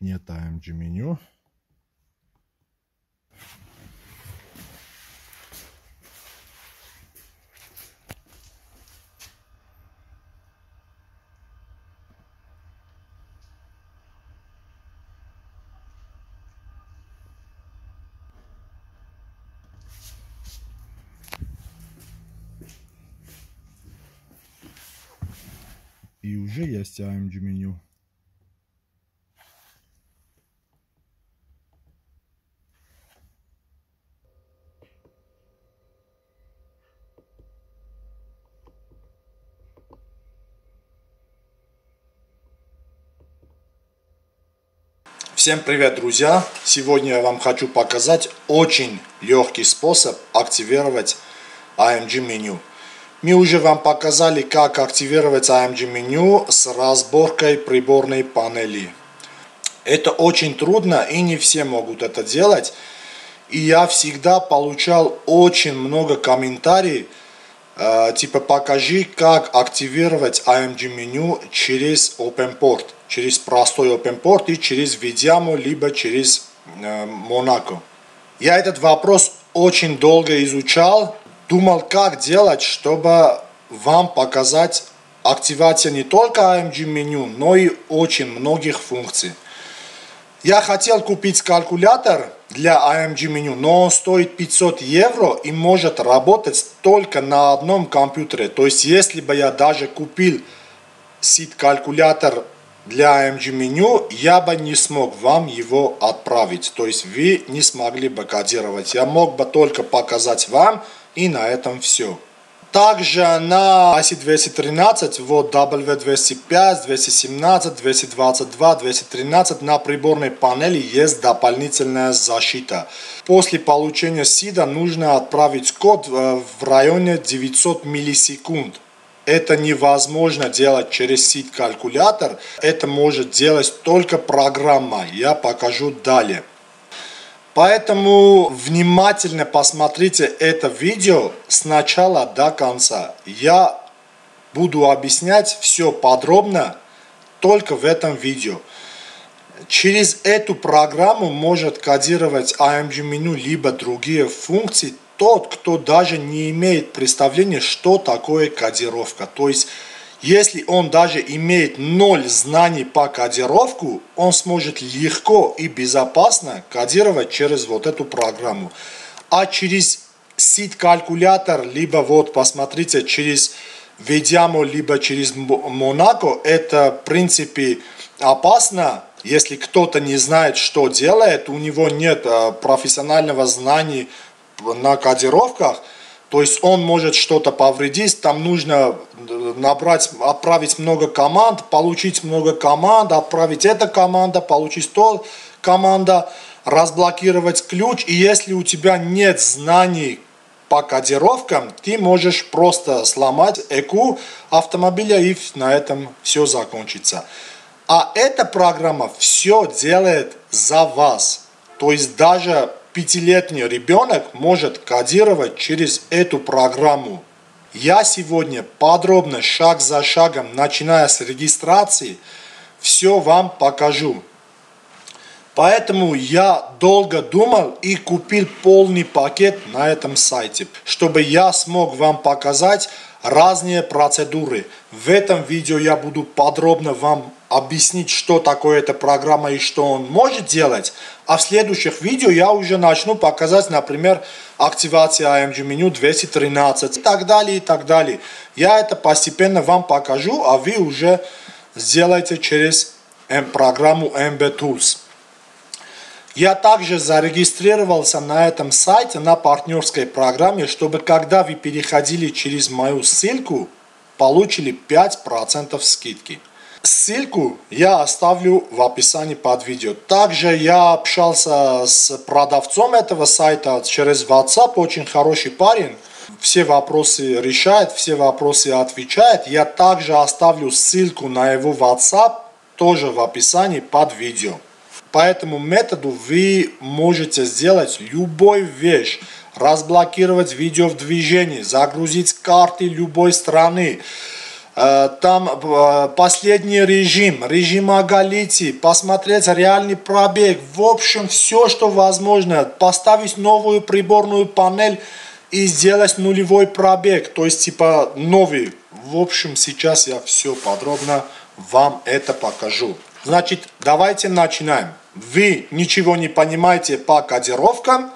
Нет AMG меню. И уже есть AMG меню. Всем привет, друзья! Сегодня я вам хочу показать очень легкий способ активировать AMG меню. Мы уже вам показали, как активировать AMG меню с разборкой приборной панели. Это очень трудно и не все могут это делать. И я всегда получал очень много комментариев, э, типа покажи, как активировать AMG меню через OpenPort через простой OpenPort и через Vidiamo, либо через э, Monaco. Я этот вопрос очень долго изучал, думал, как делать, чтобы вам показать активацию не только AMG меню, но и очень многих функций. Я хотел купить калькулятор для AMG меню, но он стоит 500 евро и может работать только на одном компьютере. То есть, если бы я даже купил сит-калькулятор для AMG меню я бы не смог вам его отправить. То есть вы не смогли бы кодировать. Я мог бы только показать вам и на этом все. Также на IC 213, вот W205, 217, 222, 213 на приборной панели есть дополнительная защита. После получения СИДа нужно отправить код э, в районе 900 миллисекунд это невозможно делать через сит-калькулятор. Это может делать только программа. Я покажу далее. Поэтому внимательно посмотрите это видео с начала до конца. Я буду объяснять все подробно только в этом видео. Через эту программу может кодировать AMG меню либо другие функции тот, кто даже не имеет представления, что такое кодировка. То есть, если он даже имеет ноль знаний по кодировку, он сможет легко и безопасно кодировать через вот эту программу. А через сит-калькулятор, либо вот посмотрите, через Ведямо, либо через Монако, это в принципе опасно, если кто-то не знает, что делает, у него нет э, профессионального знания на кодировках, то есть он может что-то повредить, там нужно э, набрать, отправить много команд, получить много команд, отправить эта команда, получить то команда, разблокировать ключ. И если у тебя нет знаний по кодировкам, ты можешь просто сломать ЭКУ автомобиля и на этом все закончится. А эта программа все делает за вас. То есть даже пятилетний ребенок может кодировать через эту программу. Я сегодня подробно, шаг за шагом, начиная с регистрации, все вам покажу. Поэтому я долго думал и купил полный пакет на этом сайте, чтобы я смог вам показать разные процедуры. В этом видео я буду подробно вам объяснить, что такое эта программа и что он может делать. А в следующих видео я уже начну показать, например, активация AMG меню 213 и так далее, и так далее. Я это постепенно вам покажу, а вы уже сделаете через программу MB Tools. Я также зарегистрировался на этом сайте на партнерской программе, чтобы когда вы переходили через мою ссылку, получили 5% скидки. Ссылку я оставлю в описании под видео. Также я общался с продавцом этого сайта через WhatsApp, очень хороший парень. Все вопросы решает, все вопросы отвечает. Я также оставлю ссылку на его WhatsApp тоже в описании под видео. По этому методу вы можете сделать любой вещь. Разблокировать видео в движении, загрузить карты любой страны, там э, последний режим, режим оголите, посмотреть реальный пробег, в общем, все, что возможно, поставить новую приборную панель и сделать нулевой пробег, то есть типа новый. В общем, сейчас я все подробно вам это покажу. Значит, давайте начинаем. Вы ничего не понимаете по кодировкам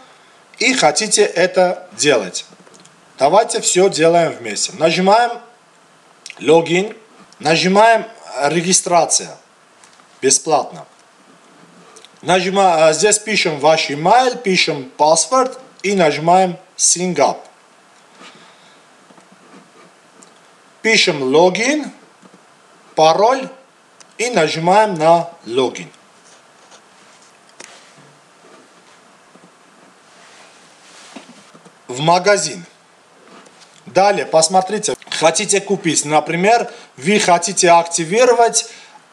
и хотите это делать. Давайте все делаем вместе. Нажимаем логин, нажимаем регистрация, бесплатно. Нажимаем, а, здесь пишем ваш email, пишем password и нажимаем Sync Up. Пишем логин, пароль и нажимаем на логин. В магазин. Далее, посмотрите, хотите купить, например, вы хотите активировать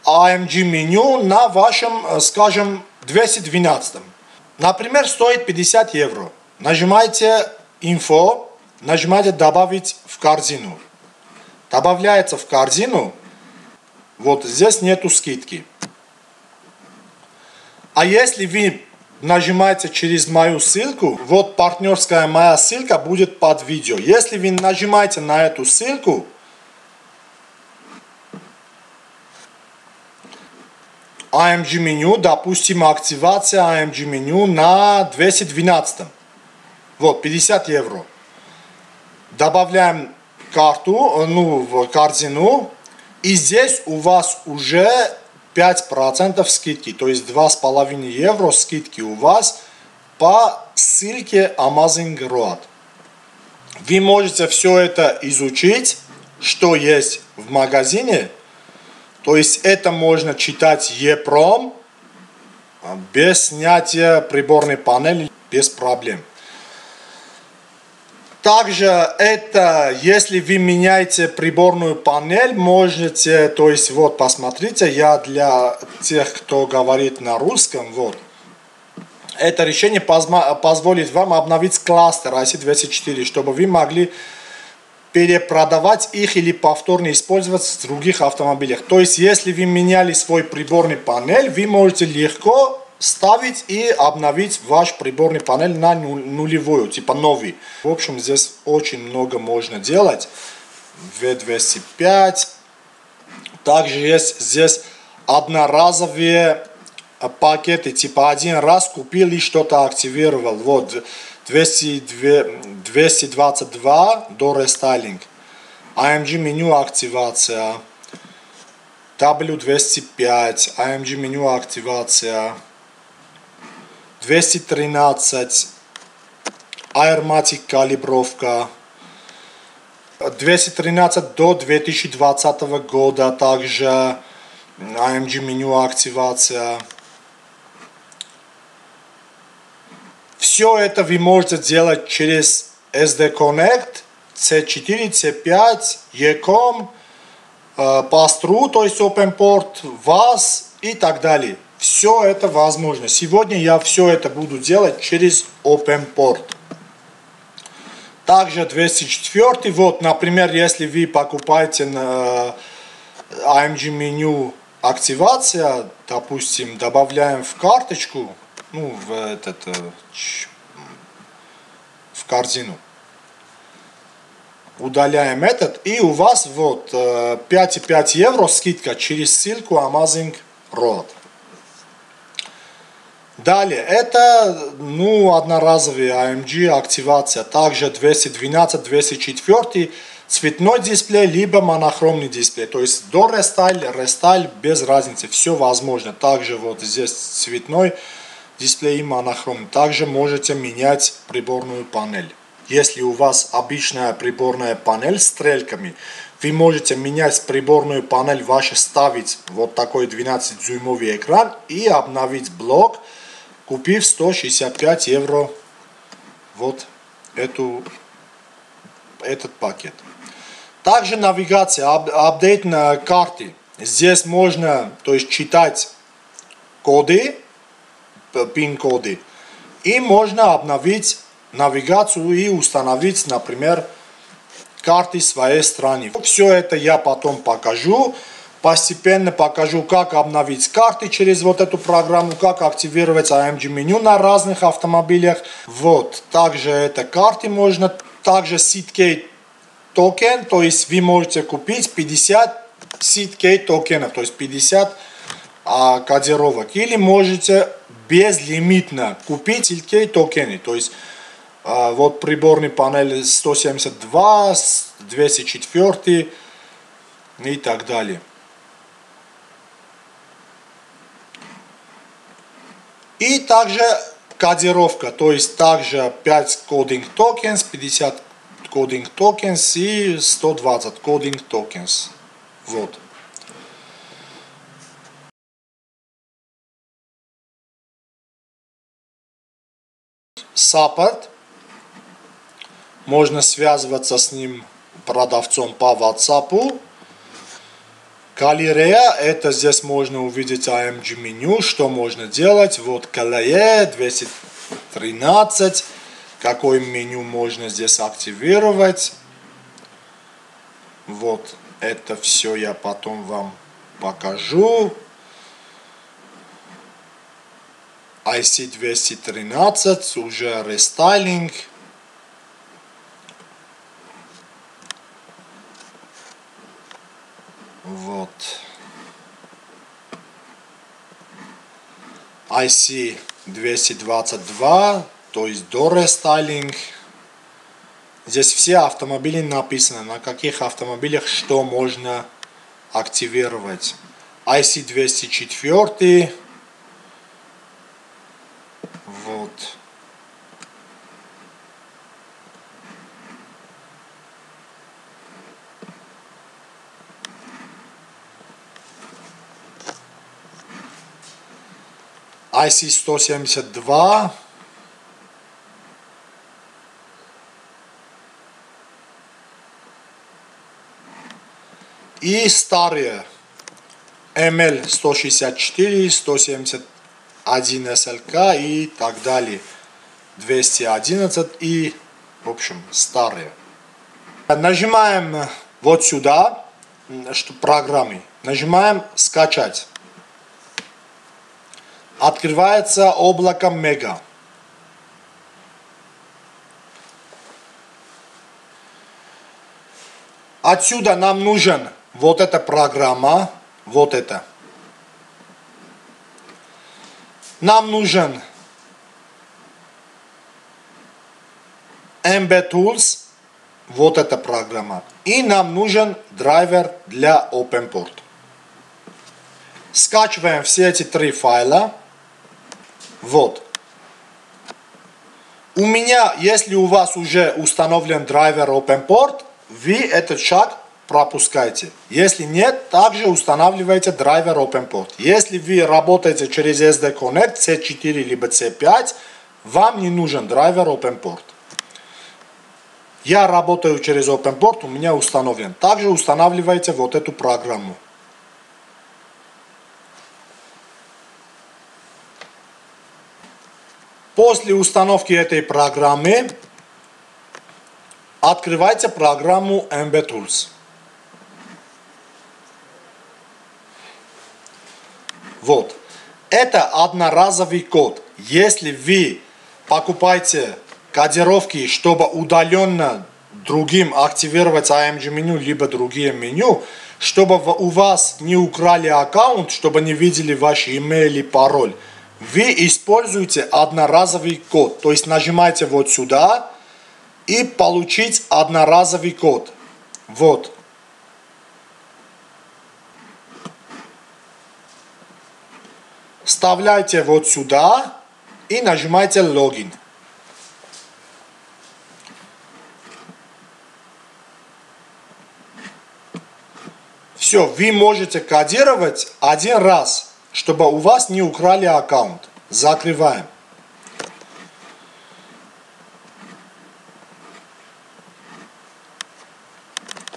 AMG меню на вашем, э, скажем, 212. Например, стоит 50 евро. Нажимаете инфо, нажимаете добавить в корзину. Добавляется в корзину, вот здесь нету скидки. А если вы нажимаете через мою ссылку, вот партнерская моя ссылка будет под видео. Если вы нажимаете на эту ссылку, AMG меню, допустим, активация AMG меню на 212. Вот, 50 евро. Добавляем карту, ну, в корзину. И здесь у вас уже 5% скидки, то есть 2,5 евро скидки у вас по ссылке Amazon Road. Вы можете все это изучить, что есть в магазине. То есть это можно читать EPROM без снятия приборной панели, без проблем. Также это, если вы меняете приборную панель, можете, то есть вот посмотрите, я для тех, кто говорит на русском, вот, это решение позволит вам обновить кластер IC24, чтобы вы могли перепродавать их или повторно использовать в других автомобилях. То есть, если вы меняли свой приборный панель, вы можете легко ставить и обновить ваш приборный панель на нулевую, типа новый. В общем, здесь очень много можно делать. V205. Также есть здесь одноразовые пакеты, типа один раз купил и что-то активировал. Вот 200, 222 до рестайлинг. AMG меню активация. W205, AMG меню активация. 213 Airmatic калибровка 213 до 2020 года также AMG меню активация все это вы можете делать через SD Connect C4, C5, ECOM, Pass-Through, то есть OpenPort, VAS и так далее. Все это возможно. Сегодня я все это буду делать через OpenPort. Также 204. Вот, например, если вы покупаете на AMG меню активация, допустим, добавляем в карточку, ну, в этот, э, в корзину. Удаляем этот, и у вас вот 5,5 э, евро скидка через ссылку Amazing Road. Далее, это ну, одноразовый AMG активация, также 212, 204 цветной дисплей, либо монохромный дисплей. То есть до рестайль, рестайль без разницы, все возможно. Также вот здесь цветной дисплей и монохромный. Также можете менять приборную панель. Если у вас обычная приборная панель с стрелками, вы можете менять приборную панель вашу, ставить вот такой 12-дюймовый экран и обновить блок купив 165 евро вот эту, этот пакет. Также навигация, апдейт на карте. Здесь можно то есть, читать коды, пин-коды. И можно обновить навигацию и установить, например, карты своей страны. Все это я потом покажу. Постепенно покажу, как обновить карты через вот эту программу, как активировать AMG меню на разных автомобилях. Вот, также это карты можно, также CTK токен, то есть вы можете купить 50 CTK токенов, то есть 50 а, кодировок. Или можете безлимитно купить CTK токены, то есть а, вот приборный панель 172, 204 и так далее. И также кодировка, то есть также 5 coding tokens, 50 coding tokens и 120 coding tokens. Вот. Support. Можно связываться с ним продавцом по WhatsApp. Галерея, это здесь можно увидеть AMG меню, что можно делать. Вот Калае 213, какое меню можно здесь активировать. Вот это все я потом вам покажу. IC213, уже рестайлинг. IC222, то есть до рестайлинг. Здесь все автомобили написаны, на каких автомобилях что можно активировать. IC204, IC-172. И старые ML-164, 171 SLK и так далее. 211 и, в общем, старые. Нажимаем вот сюда, что программы. Нажимаем «Скачать» открывается облако Мега. Отсюда нам нужен вот эта программа, вот это. Нам нужен MB Tools, вот эта программа. И нам нужен драйвер для OpenPort. Скачиваем все эти три файла. Вот. У меня, если у вас уже установлен драйвер OpenPort, вы этот шаг пропускаете. Если нет, также устанавливайте драйвер OpenPort. Если вы работаете через SD Connect C4 либо C5, вам не нужен драйвер OpenPort. Я работаю через OpenPort, у меня установлен. Также устанавливайте вот эту программу. После установки этой программы открывайте программу MBTools. Вот. Это одноразовый код. Если вы покупаете кодировки, чтобы удаленно другим активировать AMG меню, либо другие меню, чтобы у вас не украли аккаунт, чтобы не видели ваши имейли, пароль, вы используете одноразовый код. То есть нажимаете вот сюда и получить одноразовый код. Вот. Вставляйте вот сюда и нажимаете логин. Все, вы можете кодировать один раз чтобы у вас не украли аккаунт. Закрываем.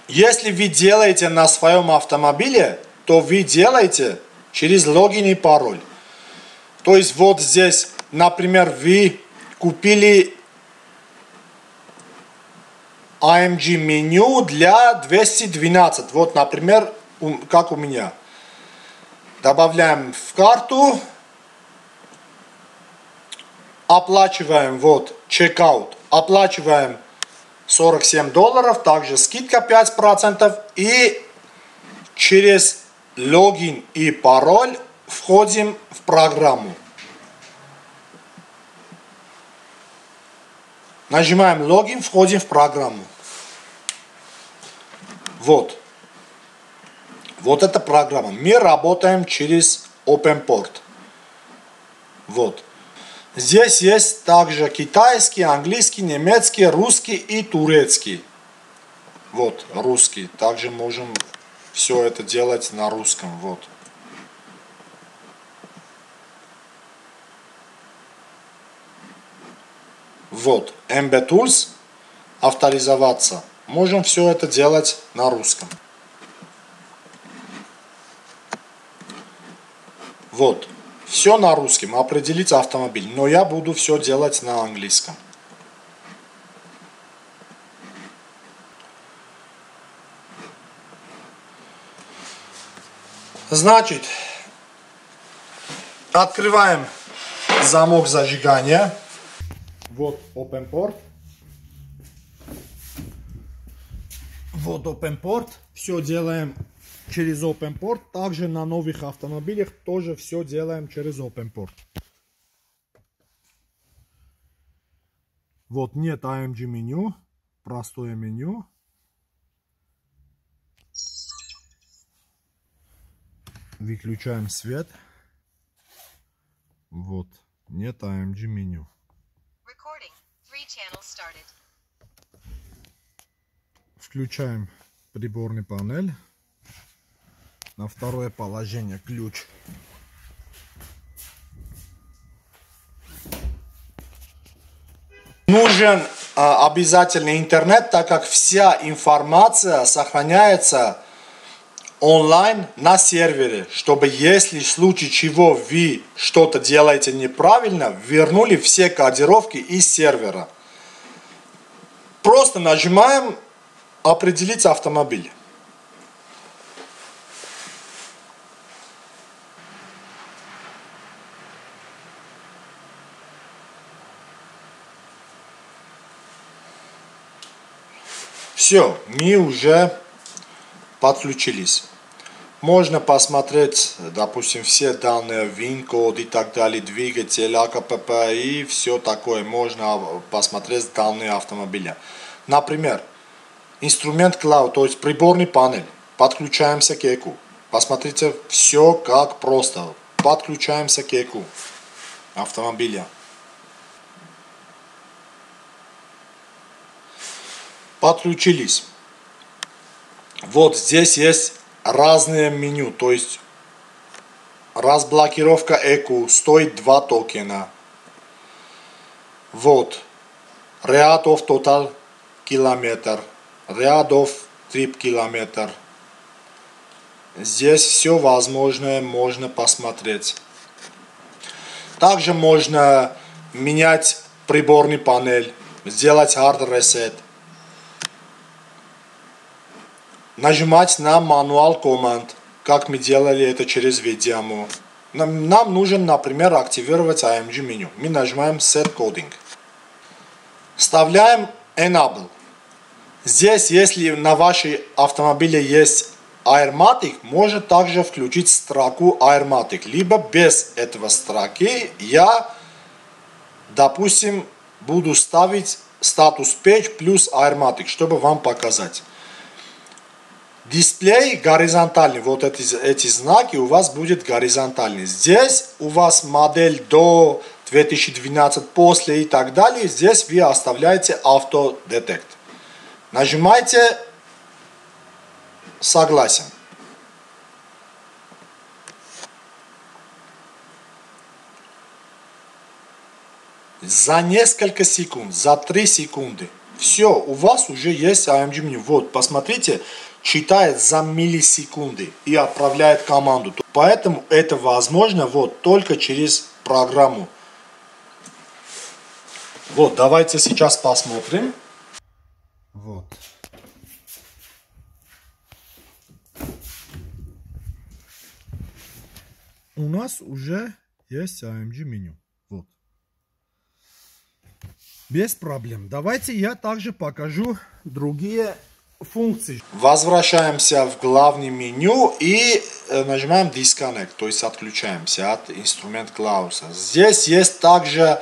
Если вы делаете на своем автомобиле, то вы делаете через логин и пароль. То есть вот здесь, например, вы купили AMG меню для 212. Вот, например, как у меня. Добавляем в карту. Оплачиваем, вот, чекаут. Оплачиваем 47 долларов, также скидка 5%. И через логин и пароль входим в программу. Нажимаем логин, входим в программу. Вот. Вот эта программа. Мы работаем через OpenPort. Вот. Здесь есть также китайский, английский, немецкий, русский и турецкий. Вот, русский. Также можем все это делать на русском. Вот. Вот, MB Tools, авторизоваться. Можем все это делать на русском. Вот, все на русском, определить автомобиль. Но я буду все делать на английском. Значит, открываем замок зажигания. Вот OpenPort. Вот OpenPort. Все делаем через OpenPort. Также на новых автомобилях тоже все делаем через OpenPort. Вот нет AMG меню. Простое меню. Выключаем свет. Вот. Нет AMG меню. Включаем приборный панель. На второе положение ключ. Нужен а, обязательно интернет, так как вся информация сохраняется онлайн на сервере, чтобы если в случае чего вы что-то делаете неправильно, вернули все кодировки из сервера. Просто нажимаем определить автомобиль. Все, мы уже подключились. Можно посмотреть, допустим, все данные, ВИН-код и так далее, двигатель, АКПП и все такое. Можно посмотреть данные автомобиля. Например, инструмент Cloud, то есть приборный панель. Подключаемся к ЭКУ. Посмотрите, все как просто. Подключаемся к ЭКУ автомобиля. Подключились. Вот здесь есть разные меню, то есть разблокировка ЭКУ стоит 2 токена. Вот. Of Total километр. Рядов 3 километр. Здесь все возможное можно посмотреть. Также можно менять приборный панель, сделать hard reset. Нажимать на мануал команд, как мы делали это через. Нам, нам нужен, например, активировать AMG меню. Мы нажимаем Set Coding. Вставляем Enable. Здесь, если на вашей автомобиле есть Airmatic, может также включить строку Airmatic. Либо без этого строки я, допустим, буду ставить статус Page плюс Airmatic, чтобы вам показать. Дисплей горизонтальный, вот эти, эти знаки у вас будет горизонтальный. Здесь у вас модель до 2012, после и так далее. Здесь вы оставляете автодетект. Нажимайте согласен. За несколько секунд, за 3 секунды, все, у вас уже есть AMG меню. Вот, посмотрите, читает за миллисекунды и отправляет команду. Поэтому это возможно вот только через программу. Вот, давайте сейчас посмотрим. Вот. У нас уже есть AMG меню. Вот. Без проблем. Давайте я также покажу другие функции. Возвращаемся в главное меню и э, нажимаем Disconnect, то есть отключаемся от инструмент Клауса. Здесь есть также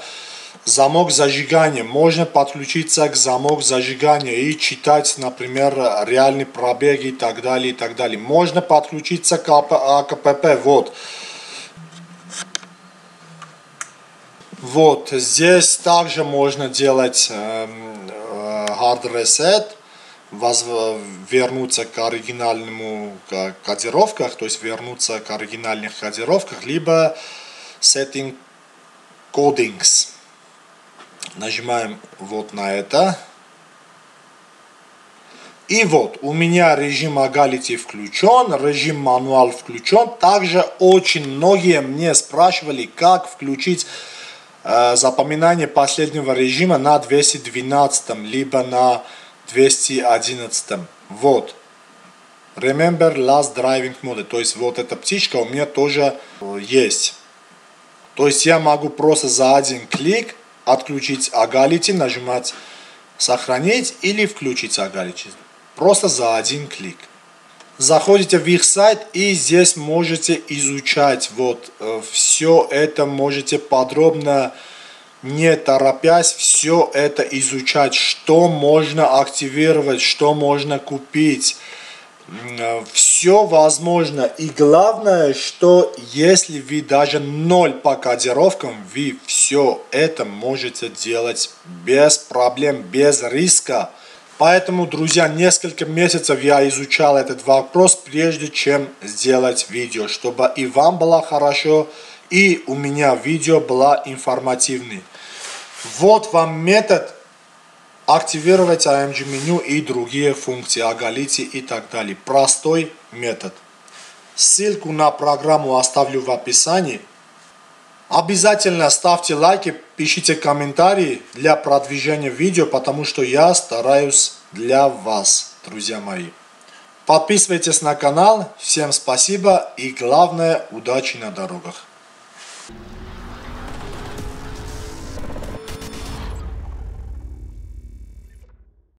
замок зажигания. Можно подключиться к замок зажигания и читать, например, реальный пробег и так далее, и так далее. Можно подключиться к АКПП, вот. Вот, здесь также можно делать э, э, hard reset, вернуться к оригинальному кодировках, то есть вернуться к оригинальных кодировках, либо setting codings. Нажимаем вот на это. И вот, у меня режим Agality включен, режим мануал включен. Также очень многие мне спрашивали, как включить э, запоминание последнего режима на 212, либо на 211. Вот. Remember last driving mode. То есть вот эта птичка у меня тоже э, есть. То есть я могу просто за один клик отключить Agality, нажимать сохранить или включить Agality. Просто за один клик. Заходите в их сайт и здесь можете изучать вот э, все это можете подробно не торопясь все это изучать, что можно активировать, что можно купить. Все возможно. И главное, что если вы даже ноль по кодировкам, вы все это можете делать без проблем, без риска. Поэтому, друзья, несколько месяцев я изучал этот вопрос, прежде чем сделать видео, чтобы и вам было хорошо, и у меня видео было информативный. Вот вам метод активировать AMG меню и другие функции, оголите и так далее. Простой метод. Ссылку на программу оставлю в описании. Обязательно ставьте лайки, пишите комментарии для продвижения видео, потому что я стараюсь для вас, друзья мои. Подписывайтесь на канал. Всем спасибо и главное, удачи на дорогах.